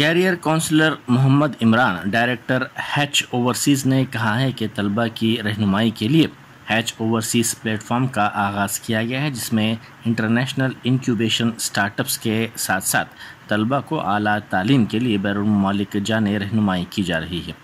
Career counsellor Mohammad Imran, director Hatch Overseas ने कहा है कि तलबा की रहनुमाई के लिए हैच ओवरसीज़ प्लेटफॉर्म का आगाज़ किया गया है, जिसमें इंटरनेशनल इंक्यूबेशन स्टार्टअप्स के साथ साथ तलबा को अली तालीम के लिए बैरून ममालिक जाने रहनुमाई की जा रही है।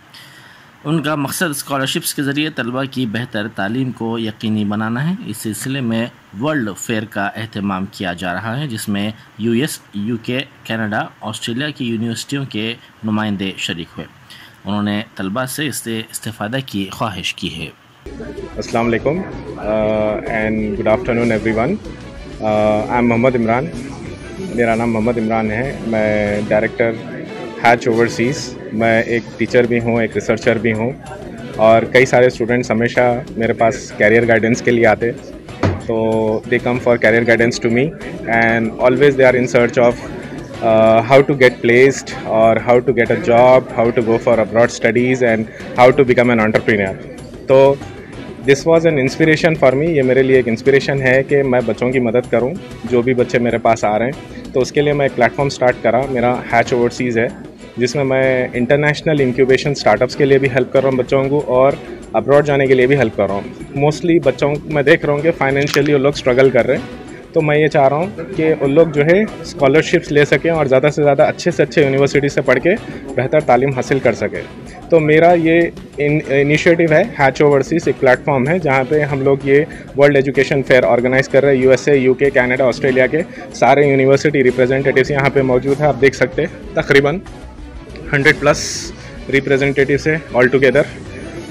उनका मकसद स्कॉलरशिप्स के ज़रिए तलबा की बेहतर तालीम को यकीनी बनाना है। इस सिलसिले में वर्ल्ड फेयर का अहतमाम किया जा रहा है जिसमें यूएस, यूके, कनाडा, ऑस्ट्रेलिया की यूनिवर्सिटियों के नुमाइंदे शरीक हुए। उन्होंने तलबा से इससे इस्तेफादा की ख्वाहिश की है। वालेकुम and good afternoon everyone I am Mohammad Imran मेरा नाम मोहम्मद इमरान है। मैं डायरेक्टर हैच ओवरसीज़ मैं एक टीचर भी हूँ, एक रिसर्चर भी हूँ और कई सारे स्टूडेंट्स हमेशा मेरे पास कैरियर गाइडेंस के लिए आते तो they come for career guidance to me and always they are in search of how to get placed और how to get a job how to go for abroad studies and how to become an entrepreneur तो this was an inspiration for me ये मेरे लिए एक inspiration है कि मैं बच्चों की मदद करूँ, जो भी बच्चे मेरे पास आ रहे हैं। तो उसके लिए मैं एक प्लेटफॉर्म स्टार्ट करा। मेरा हैच ओवरसीज़ है। जिसमें मैं इंटरनेशनल इंक्यूबेशन स्टार्टअप्स के लिए भी हेल्प कर रहा हूँ बच्चों को और अब्रॉड जाने के लिए भी हेल्प कर रहा हूँ। मोस्टली बच्चों को मैं देख रहा हूँ कि फाइनेंशियली वो लोग स्ट्रगल कर रहे हैं। तो मैं ये चाह रहा हूँ कि उन लोग जो है स्कॉलरशिप्स ले सकें और ज़्यादा से ज़्यादा अच्छे से अच्छे यूनिवर्सिटी से पढ़ के बेहतर तालीम हासिल कर सकें। तो मेरा ये इनिशिएटिव है हैच ओवरसीज एक प्लेटफॉर्म है जहाँ पे हम लोग ये वर्ल्ड एजुकेशन फेयर ऑर्गेनाइज कर रहे हैं यूएसए यूके कनाडा ऑस्ट्रेलिया के सारे यूनिवर्सिटी रिप्रेजेंटेटिव्स यहाँ पे मौजूद है। आप देख सकते हैं, तकरीबन हंड्रेड प्लस रिप्रेजेंटेटिव्स है ऑल टुगेदर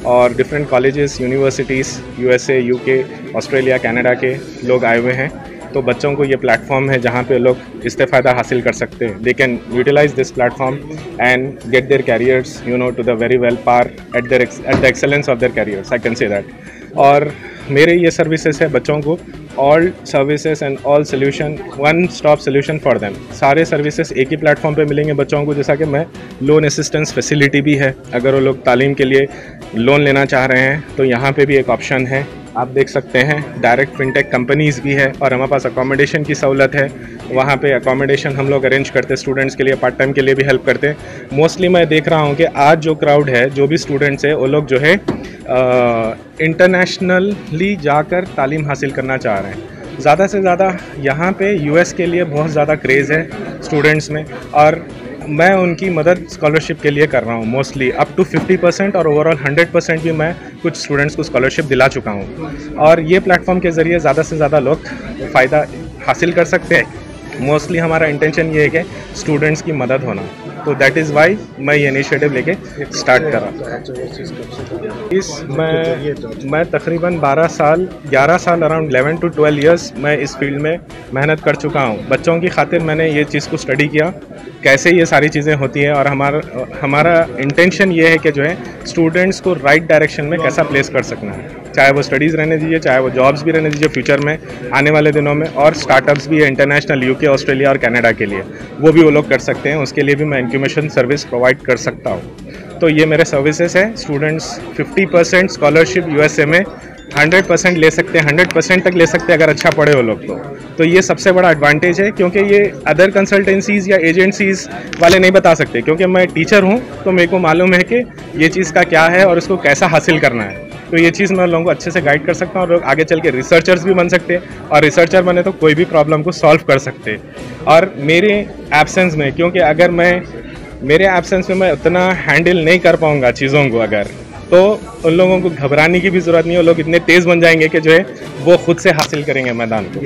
और different colleges universities USA UK Australia Canada के लोग आए हुए हैं। तो बच्चों को ये प्लेटफॉर्म है जहाँ पे लोग इस्तेफादा हासिल कर सकते हैं। They can utilize this platform and get their careers you know to the very well par at their at the excellence of their careers I can say that और मेरे ये सर्विसेज़ है बच्चों को all services and all solution one stop solution for them सारे services एक ही platform पे मिलेंगे बच्चों को, जैसा कि मैं लोन असिस्टेंस फैसिलिटी भी है। अगर वो लोग तालीम के लिए लोन लेना चाह रहे हैं तो यहाँ पे भी एक ऑप्शन है। आप देख सकते हैं डायरेक्ट फिनटेक कंपनीज़ भी है और हमारे पास अकोमोडेशन की सहूलत है। वहाँ पे अकोमोडेशन हम लोग अरेंज करते हैं स्टूडेंट्स के लिए पार्ट टाइम के लिए भी हेल्प करते हैं। मोस्टली मैं देख रहा हूँ कि आज जो क्राउड है, जो भी स्टूडेंट्स है, वो लोग जो है इंटरनेशनली जाकर तालीम हासिल करना चाह रहे हैं। ज़्यादा से ज़्यादा यहाँ पे यूएस के लिए बहुत ज़्यादा क्रेज़ है स्टूडेंट्स में और मैं उनकी मदद स्कॉलरशिप के लिए कर रहा हूँ मोस्टली अप टू 50 परसेंट और ओवरऑल 100 परसेंट भी मैं कुछ स्टूडेंट्स को स्कॉलरशिप दिला चुका हूँ। और ये प्लेटफॉर्म के ज़रिए ज़्यादा से ज़्यादा लोग फ़ायदा हासिल कर सकते हैं। मोस्टली हमारा इंटेंशन ये है कि स्टूडेंट्स की मदद होना। तो दैट इज़ वाई मैं ये इनिशिएटिव लेके स्टार्ट करा इस मैं मैं तकरीबन 12 साल 11 साल अराउंड 11 टू 12 इयर्स मैं इस फ़ील्ड में मेहनत कर चुका हूँ। बच्चों की खातिर मैंने ये चीज़ को स्टडी किया। कैसे ये सारी चीज़ें होती हैं और हमारा हमारा इंटेंशन ये है कि जो है स्टूडेंट्स को राइट डायरेक्शन में कैसा प्लेस कर सकना है। चाहे वो स्टडीज़ रहने दीजिए, चाहे वो जॉब्स भी रहने दीजिए फ्यूचर में, आने वाले दिनों में, और स्टार्टअप्स भी है इंटरनेशनल यूके ऑस्ट्रेलिया और कनाडा के लिए। वो भी वो लोग कर सकते हैं, उसके लिए भी मैं इंक्यूमेशन सर्विस प्रोवाइड कर सकता हूँ। तो ये मेरे सर्विसेज़ है। स्टूडेंट्स 50 परसेंट स्कॉलरशिप यूएसए में 100 परसेंट ले सकते हैं 100 परसेंट तक ले सकते हैं, अगर अच्छा पढ़े हो लोग तो। तो ये सबसे बड़ा एडवांटेज है, क्योंकि ये अदर कंसल्टेंसीज़ या एजेंसीज़ वाले नहीं बता सकते। क्योंकि मैं टीचर हूँ तो मेरे को मालूम है कि ये चीज़ का क्या है और इसको कैसा हासिल करना है। तो ये चीज़ मैं लोगों को अच्छे से गाइड कर सकता हूँ और लोग आगे चल के रिसर्चर्स भी बन सकते हैं और रिसर्चर बने तो कोई भी प्रॉब्लम को सॉल्व कर सकते और मेरे एबसेंस में, क्योंकि अगर मैं, मेरे एबसेंस में मैं उतना हैंडल नहीं कर पाऊँगा चीज़ों को अगर तो उन लोगों को घबराने की भी ज़रूरत नहीं है। लोग इतने तेज़ बन जाएँगे कि जो है, वो खुद से हासिल करेंगे मैदान को।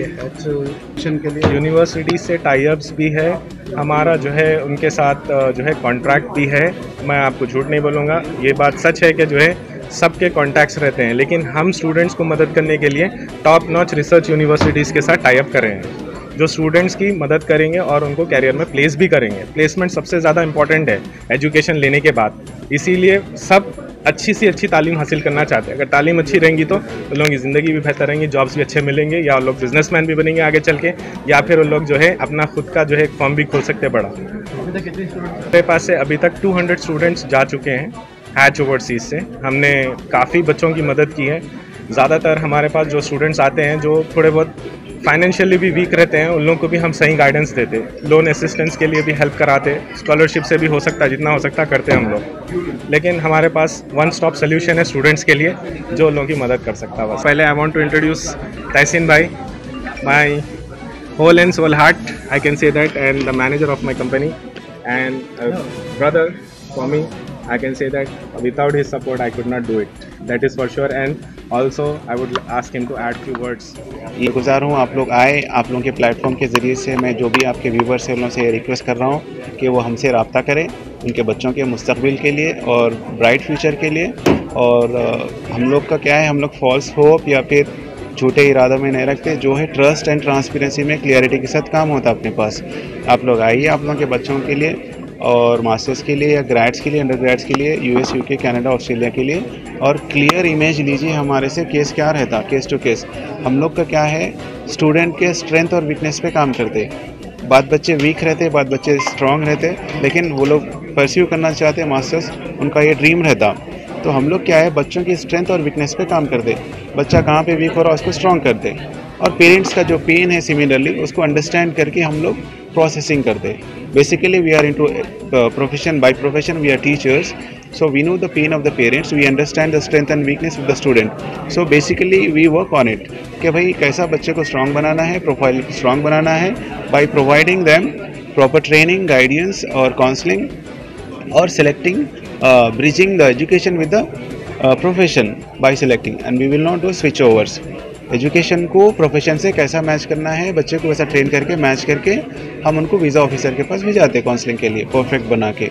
के लिए यूनिवर्सिटी से टाइप्स भी है। हमारा जो है, उनके साथ जो है कॉन्ट्रैक्ट भी है। मैं आपको झूठ नहीं बोलूँगा। ये बात सच है कि जो है, सबके कॉन्टैक्ट्स रहते हैं। लेकिन हम स्टूडेंट्स को मदद करने के लिए टॉप नॉच रिसर्च यूनिवर्सिटीज़ के साथ टाइप कर रहे हैं। जो स्टूडेंट्स की मदद करेंगे और उनको कैरियर में प्लेस भी करेंगे। प्लेसमेंट सबसे ज़्यादा इंपॉर्टेंट है एजुकेशन लेने के बाद। इसीलिए सब अच्छी सी अच्छी तालीम हासिल करना चाहते हैं। अगर तालीम अच्छी रहेंगी तो उन लोगों की ज़िंदगी भी बेहतर रहेंगी जॉब्स भी अच्छे मिलेंगे या लोग बिजनेसमैन भी बनेंगे आगे चल के, या फिर उन लोग जो है अपना खुद का जो है फॉर्म भी खोल सकते हैं बड़ा। मेरे पास से अभी तक 200 स्टूडेंट्स जा चुके हैं हैच ओवरसीज से। हमने काफ़ी बच्चों की मदद की है। ज़्यादातर हमारे पास जो स्टूडेंट्स आते हैं, जो थोड़े बहुत फाइनेंशियली भी वीक रहते हैं, उन लोगों को भी हम सही गाइडेंस देते लोन असिस्टेंस के लिए भी हेल्प कराते स्कॉलरशिप से भी हो सकता है जितना हो सकता करते हम लोग। लेकिन हमारे पास वन स्टॉप सोल्यूशन है स्टूडेंट्स के लिए, जो लोगों की मदद कर सकता है पहले I want to introduce Tahseen भाई। My whole and soul heart I can say that and the manager of my company and brother me i can say that, without his support, i could not do it. That is for sure. And also I would ask him to add few words. ये गुजार हूँ, आप लोग आए, आप लोगों के platform के ज़रिए से मैं जो भी आपके व्यूवर्स हैं उन से रिक्वेस्ट कर रहा हूँ कि वो हमसे रबता करें उनके बच्चों के मुस्तबिल के लिए और ब्राइट फ्यूचर के लिए। और हम लोग का क्या है, हम लोग फॉल्स होप या फिर झूठे इरादों में नहीं रखते, जो है ट्रस्ट एंड ट्रांसपेरेंसी में क्लियरिटी के साथ काम होता है अपने पास। आप लोग आइए आप लोगों के बच्चों के लिए और मास्टर्स के लिए या ग्रेड्स के लिए अंडर ग्रेड्स के लिए U US UK Canada Australia के लिए। और क्लियर इमेज लीजिए हमारे से केस क्या रहता केस टू केस हम लोग का क्या है स्टूडेंट के स्ट्रेंथ और वीकनेस पे काम करते। बाद बच्चे वीक रहते, बाद बच्चे स्ट्रांग रहते, लेकिन वो लोग परस्यू करना चाहते मास्टर्स उनका ये ड्रीम रहता। तो हम लोग क्या है, बच्चों की स्ट्रेंथ और वीकनेस पे काम करते। बच्चा कहाँ पे वीक हो रहा है उसको स्ट्रॉन्ग करते। और पेरेंट्स का जो पेन है सिमिलरली उसको अंडरस्टैंड करके हम लोग प्रोसेसिंग करते basically we are into profession by profession we are teachers so we know the pain of the parents we understand the strength and weakness of the student so basically we work on it कि भाई, कैसा बच्चे को strong बनाना है profile strong बनाना है? By providing them proper training guidance और काउंसलिंग और selecting bridging the education with the profession by selecting and we will not do switch overs education को प्रोफेशन से कैसा मैच करना है, बच्चे को वैसा ट्रेन करके मैच करके हम उनको वीज़ा ऑफिसर के पास भेजाते हैं काउंसलिंग के लिए परफेक्ट बना के।